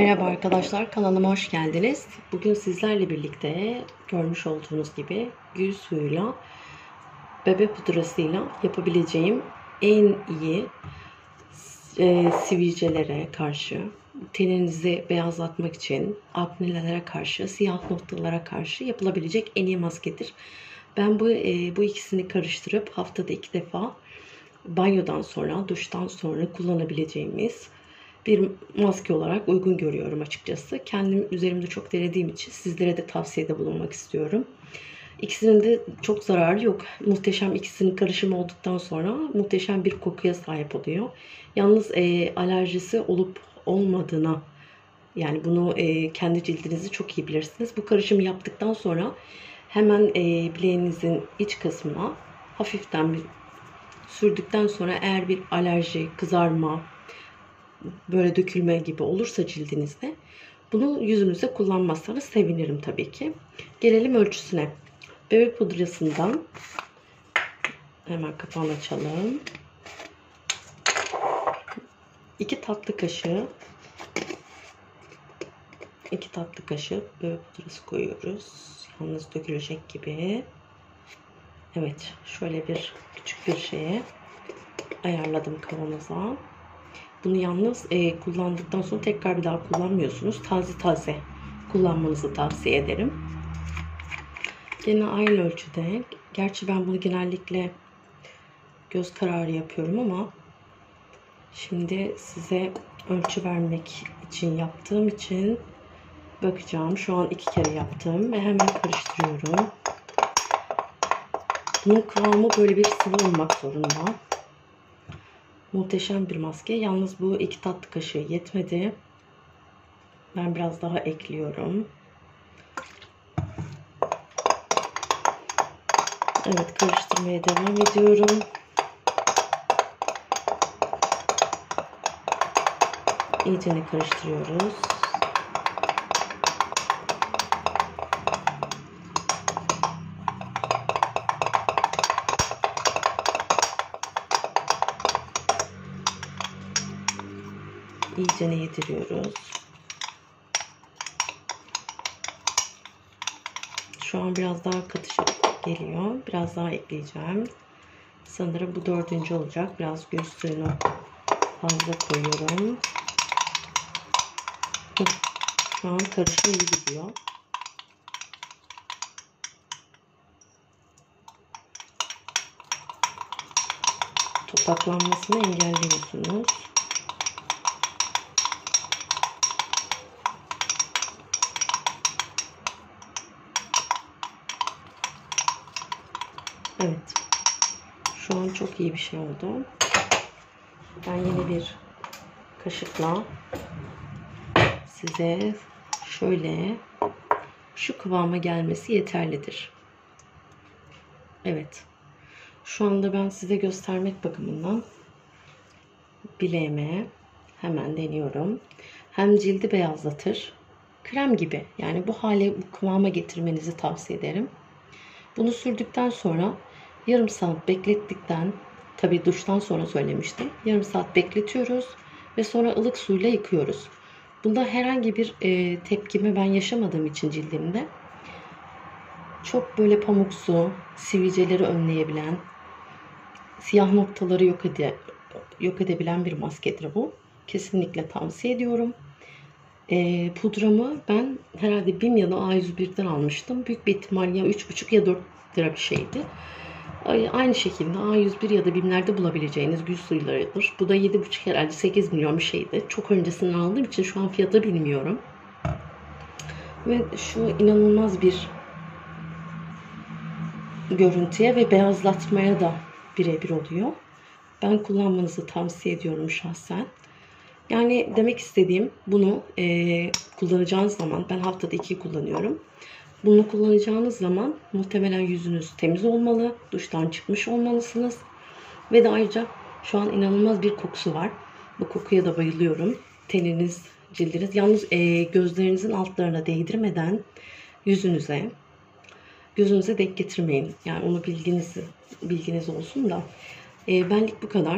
Merhaba arkadaşlar, kanalıma hoş geldiniz. Bugün sizlerle birlikte görmüş olduğunuz gibi gül suyuyla, bebe pudrasıyla yapabileceğim en iyi e, sivilcelere karşı, teninizi beyazlatmak için, aknelere karşı, siyah noktalara karşı yapılabilecek en iyi maskedir. Ben bu e, bu ikisini karıştırıp haftada iki defa banyodan sonra, duştan sonra kullanabileceğimiz bir maske olarak uygun görüyorum açıkçası. Kendim üzerimde çok denediğim için sizlere de tavsiyede bulunmak istiyorum. İkisinin de çok zararı yok. Muhteşem ikisinin karışımı olduktan sonra muhteşem bir kokuya sahip oluyor. Yalnız e, alerjisi olup olmadığına yani bunu e, kendi cildinizi çok iyi bilirsiniz. Bu karışımı yaptıktan sonra hemen e, bileğinizin iç kısmına hafiften bir sürdükten sonra eğer bir alerji, kızarma, böyle dökülme gibi olursa cildinizde bunu yüzünüze kullanmazsanız sevinirim tabii ki. Gelelim ölçüsüne. Bebe pudrasından hemen kapağını açalım. 2 tatlı kaşığı 2 tatlı kaşığı bebe pudrası koyuyoruz. Yalnız dökülecek gibi. Evet, şöyle bir küçük bir şeye ayarladım kavanoza. Bunu yalnız e, kullandıktan sonra tekrar bir daha kullanmıyorsunuz. Taze taze kullanmanızı tavsiye ederim. Yine aynı ölçüde. Gerçi ben bunu genellikle göz kararı yapıyorum ama şimdi size ölçü vermek için yaptığım için bakacağım. Şu an iki kere yaptım ve hemen karıştırıyorum. Bunun kıvamı böyle bir sıvı olmak zorunda. Muhteşem bir maske. Yalnız bu iki tatlı kaşığı yetmedi. Ben biraz daha ekliyorum. Evet karıştırmaya devam ediyorum. İyice karıştırıyoruz. İyice yediriyoruz. Şu an biraz daha katışık geliyor. Biraz daha ekleyeceğim. Sanırım bu dördüncü olacak. Biraz göz suyunu fazla koyuyorum. Şu an karışım iyi gidiyor. Topaklanmasını engelliyorsunuz. Evet. Şu an çok iyi bir şey oldu. Ben yine bir kaşıkla size şöyle şu kıvama gelmesi yeterlidir. Evet. Şu anda ben size göstermek bakımından bileğime hemen deniyorum. Hem cildi beyazlatır. Krem gibi. Yani bu hale bu kıvama getirmenizi tavsiye ederim. Bunu sürdükten sonra yarım saat beklettikten tabi duştan sonra söylemiştim. Yarım saat bekletiyoruz ve sonra ılık suyla yıkıyoruz. Bunda herhangi bir e, tepkimi ben yaşamadığım için cildimde çok böyle pamuksu, sivilceleri önleyebilen, siyah noktaları yok, ede, yok edebilen bir maskedir bu. Kesinlikle tavsiye ediyorum. E, pudramı ben herhalde BİM ya da A101'den almıştım. Büyük bir ihtimal ya 3,5 ya 4 lira bir şeydi. Aynı şekilde A101 ya da BİM'lerde bulabileceğiniz gül suylarıdır. Bu da 7,5 herhalde 8 milyon bir şeydi. Çok öncesinden aldığım için şu an fiyatı bilmiyorum. Ve şu inanılmaz bir görüntüye ve beyazlatmaya da birebir oluyor. Ben kullanmanızı tavsiye ediyorum şahsen. Yani demek istediğim bunu e, kullanacağınız zaman ben haftada iki kullanıyorum. Bunu kullanacağınız zaman muhtemelen yüzünüz temiz olmalı. Duştan çıkmış olmalısınız. Ve de ayrıca şu an inanılmaz bir kokusu var. Bu kokuya da bayılıyorum. Teniniz, cildiniz. Yalnız e, gözlerinizin altlarına değdirmeden yüzünüze gözünüze denk getirmeyin. Yani onu bilginiz bilginiz olsun da. E, benlik bu kadar.